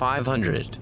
five hundred.